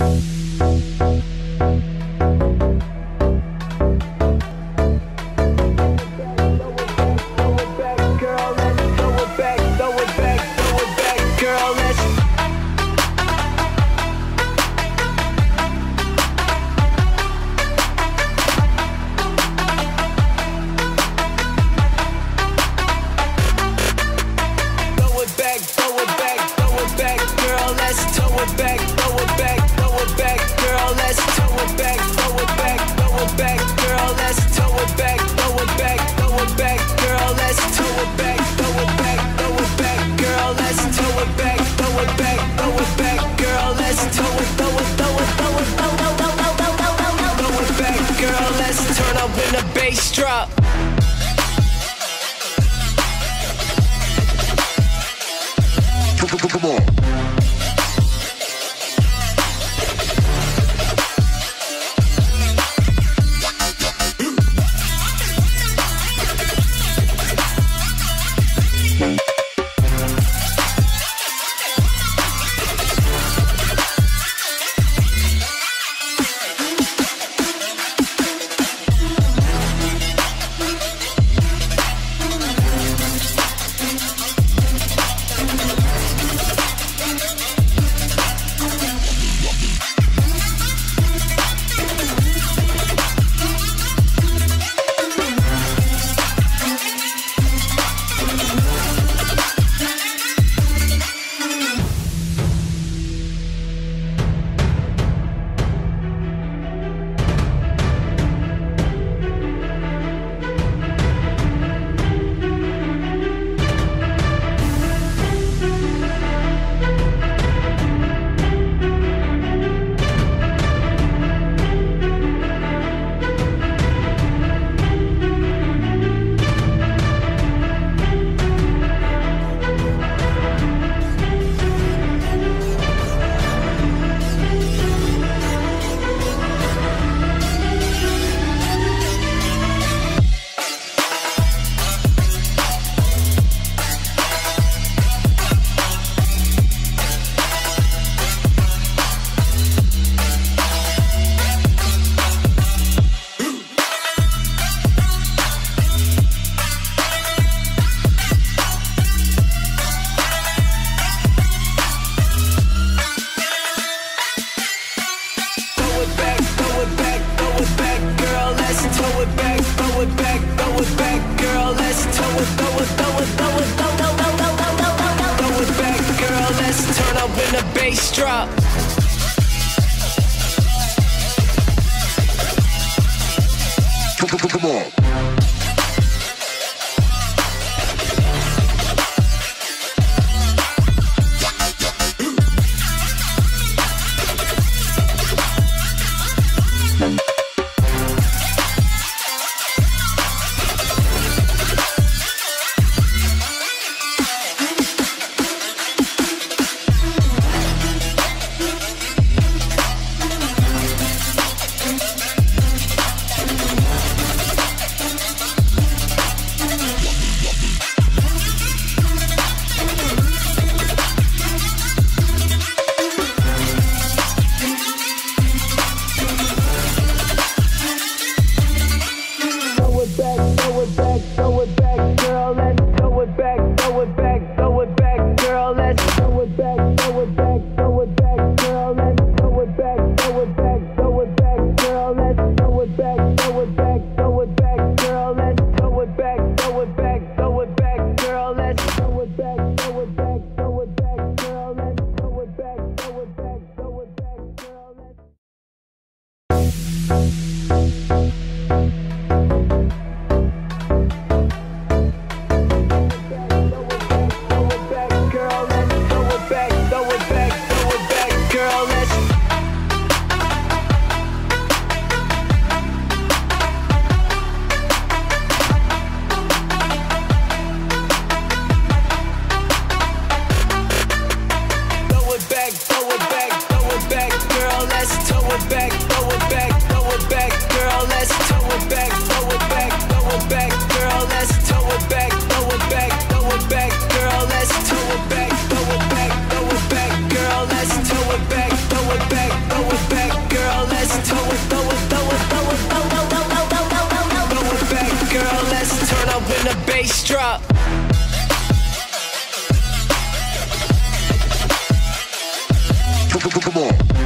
back, throw it it back, Come on.